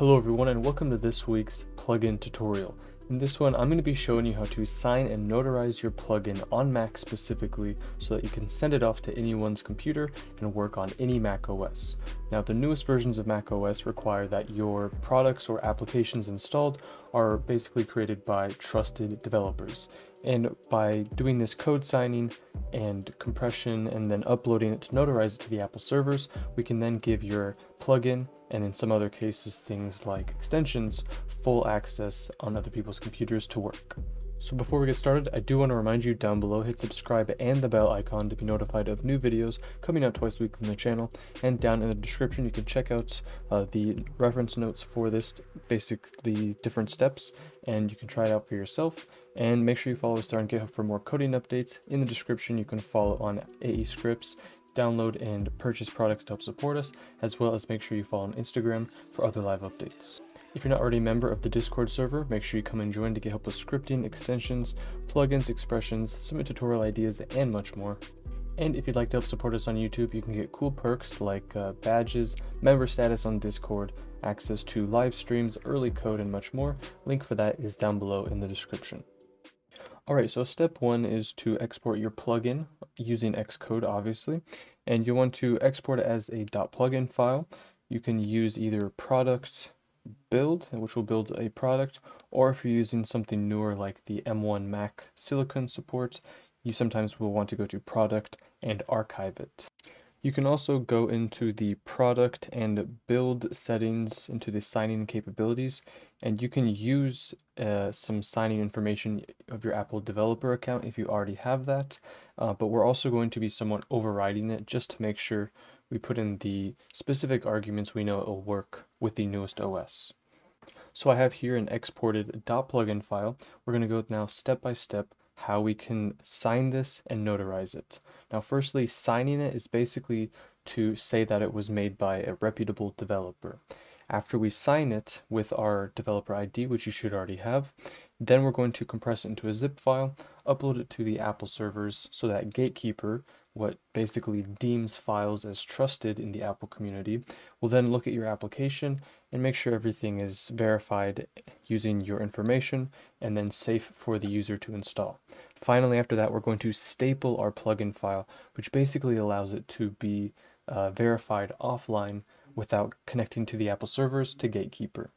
Hello everyone and welcome to this week's plugin tutorial. In this one, I'm going to be showing you how to sign and notarize your plugin on Mac specifically so that you can send it off to anyone's computer and work on any Mac OS. Now, the newest versions of Mac OS require that your products or applications installed are basically created by trusted developers. And by doing this code signing and compression and then uploading it to notarize it to the Apple servers, we can then give your plugin and in some other cases things like extensions, full access on other people's computers to work. So before we get started, I do want to remind you down below, hit subscribe and the bell icon to be notified of new videos coming out twice a week on the channel. And down in the description, you can check out uh, the reference notes for this, basically different steps, and you can try it out for yourself. And make sure you follow us there on GitHub for more coding updates. In the description, you can follow on AE Scripts download and purchase products to help support us, as well as make sure you follow on Instagram for other live updates. If you're not already a member of the Discord server, make sure you come and join to get help with scripting, extensions, plugins, expressions, submit tutorial ideas, and much more. And if you'd like to help support us on YouTube, you can get cool perks like uh, badges, member status on Discord, access to live streams, early code, and much more. Link for that is down below in the description. Alright, so step one is to export your plugin using Xcode, obviously. And you want to export it as a .plugin file. You can use either product build, which will build a product, or if you're using something newer like the M1 Mac Silicon support, you sometimes will want to go to product and archive it. You can also go into the product and build settings into the signing capabilities, and you can use uh, some signing information of your Apple developer account if you already have that. Uh, but we're also going to be somewhat overriding it just to make sure we put in the specific arguments we know it will work with the newest OS. So I have here an exported .plugin file. We're going to go now step by step how we can sign this and notarize it. Now, firstly, signing it is basically to say that it was made by a reputable developer. After we sign it with our developer ID, which you should already have, then we're going to compress it into a zip file, upload it to the Apple servers so that Gatekeeper, what basically deems files as trusted in the Apple community, will then look at your application and make sure everything is verified using your information and then safe for the user to install. Finally, after that, we're going to staple our plugin file, which basically allows it to be uh, verified offline without connecting to the Apple servers to Gatekeeper.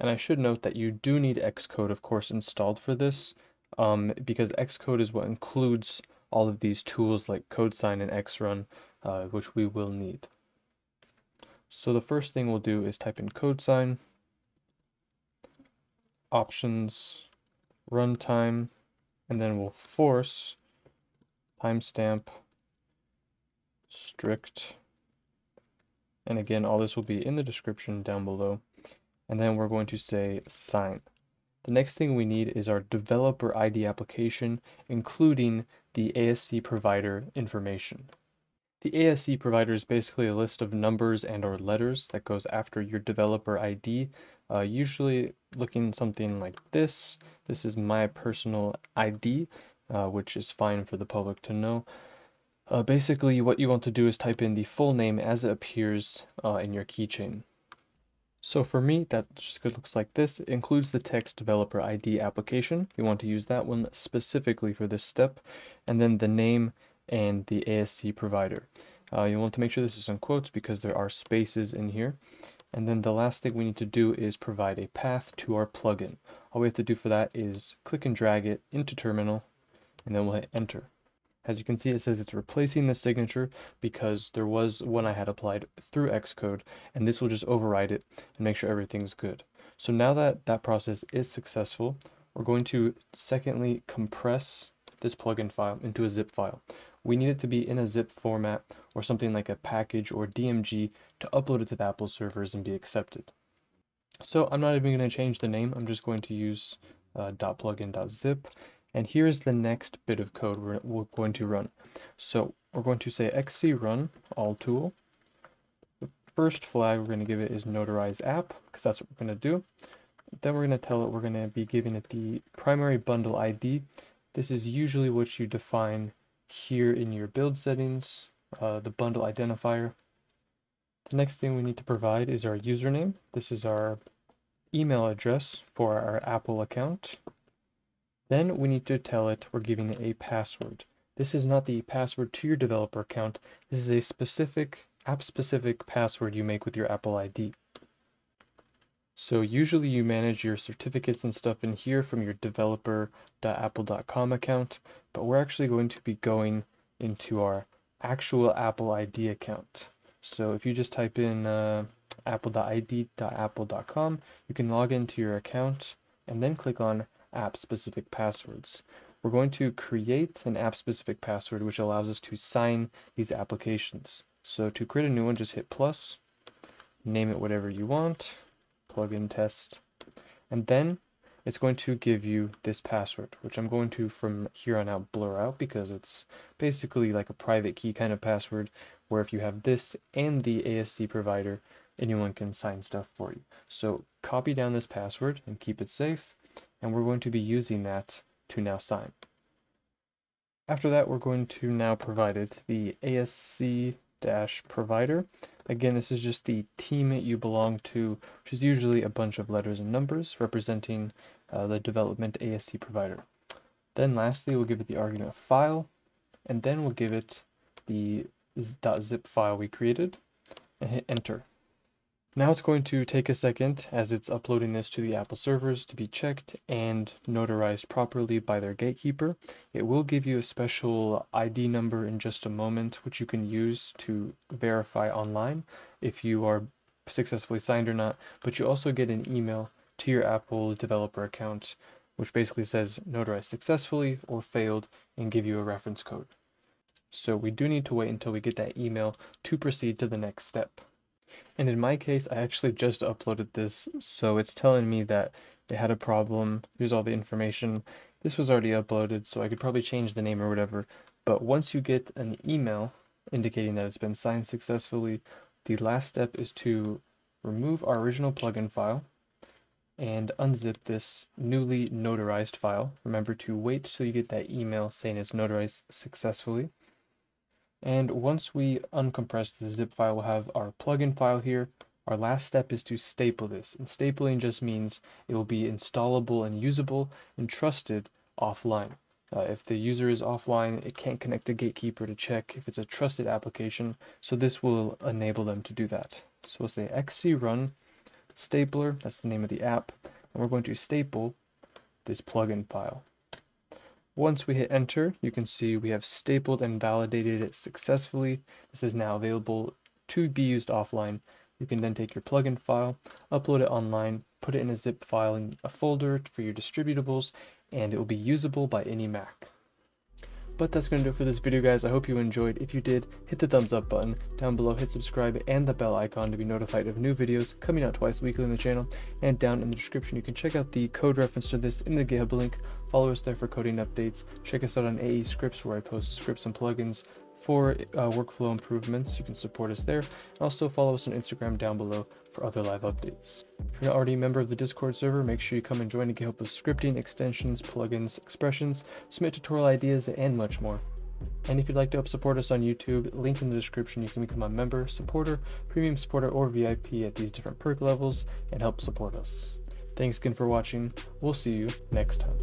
And I should note that you do need Xcode, of course, installed for this, um, because Xcode is what includes all of these tools like CodeSign and xcrun, uh, which we will need. So the first thing we'll do is type in CodeSign, options, runtime, and then we'll force timestamp strict. And again, all this will be in the description down below and then we're going to say sign. The next thing we need is our developer ID application, including the ASC provider information. The ASC provider is basically a list of numbers and or letters that goes after your developer ID, uh, usually looking something like this. This is my personal ID, uh, which is fine for the public to know. Uh, basically, what you want to do is type in the full name as it appears uh, in your keychain. So for me, that just looks like this. It includes the text developer ID application. We want to use that one specifically for this step. And then the name and the ASC provider. Uh, you want to make sure this is in quotes because there are spaces in here. And then the last thing we need to do is provide a path to our plugin. All we have to do for that is click and drag it into terminal and then we'll hit enter. As you can see, it says it's replacing the signature because there was one I had applied through Xcode, and this will just override it and make sure everything's good. So now that that process is successful, we're going to secondly compress this plugin file into a zip file. We need it to be in a zip format or something like a package or DMG to upload it to the Apple servers and be accepted. So I'm not even going to change the name. I'm just going to use uh, .plugin.zip and here's the next bit of code we're, we're going to run. So we're going to say xc run all tool. The first flag we're going to give it is notarize app because that's what we're going to do. Then we're going to tell it we're going to be giving it the primary bundle ID. This is usually what you define here in your build settings, uh, the bundle identifier. The next thing we need to provide is our username. This is our email address for our Apple account. Then we need to tell it we're giving it a password. This is not the password to your developer account. This is a specific, app-specific password you make with your Apple ID. So usually you manage your certificates and stuff in here from your developer.apple.com account, but we're actually going to be going into our actual Apple ID account. So if you just type in uh, apple.id.apple.com, you can log into your account and then click on app specific passwords. We're going to create an app specific password which allows us to sign these applications. So to create a new one, just hit plus, name it whatever you want, plugin test, and then it's going to give you this password, which I'm going to from here on out blur out because it's basically like a private key kind of password where if you have this and the ASC provider, anyone can sign stuff for you. So copy down this password and keep it safe, and we're going to be using that to now sign. After that, we're going to now provide it the ASC dash provider. Again, this is just the team you belong to, which is usually a bunch of letters and numbers representing uh, the development ASC provider. Then lastly, we'll give it the argument file, and then we'll give it the .zip file we created, and hit enter. Now it's going to take a second as it's uploading this to the Apple servers to be checked and notarized properly by their gatekeeper. It will give you a special ID number in just a moment, which you can use to verify online if you are successfully signed or not, but you also get an email to your Apple developer account, which basically says notarized successfully or failed and give you a reference code. So we do need to wait until we get that email to proceed to the next step. And in my case, I actually just uploaded this, so it's telling me that they had a problem. Here's all the information. This was already uploaded, so I could probably change the name or whatever. But once you get an email indicating that it's been signed successfully, the last step is to remove our original plugin file and unzip this newly notarized file. Remember to wait till you get that email saying it's notarized successfully. And once we uncompress the zip file, we'll have our plugin file here. Our last step is to staple this. And stapling just means it will be installable and usable and trusted offline. Uh, if the user is offline, it can't connect to Gatekeeper to check if it's a trusted application. So this will enable them to do that. So we'll say xcrun stapler, that's the name of the app, and we're going to staple this plugin file. Once we hit enter, you can see we have stapled and validated it successfully. This is now available to be used offline. You can then take your plugin file, upload it online, put it in a zip file in a folder for your distributables, and it will be usable by any Mac. But that's going to do it for this video guys. I hope you enjoyed. If you did, hit the thumbs up button. Down below, hit subscribe and the bell icon to be notified of new videos coming out twice weekly on the channel. And down in the description, you can check out the code reference to this in the GitHub link. Follow us there for coding updates. Check us out on AE Scripts where I post scripts and plugins for uh, workflow improvements. You can support us there. And also follow us on Instagram down below for other live updates. If you're not already a member of the Discord server, make sure you come and join to get help with scripting, extensions, plugins, expressions, submit tutorial ideas, and much more. And if you'd like to help support us on YouTube, link in the description, you can become a member, supporter, premium supporter, or VIP at these different perk levels and help support us. Thanks again for watching. We'll see you next time.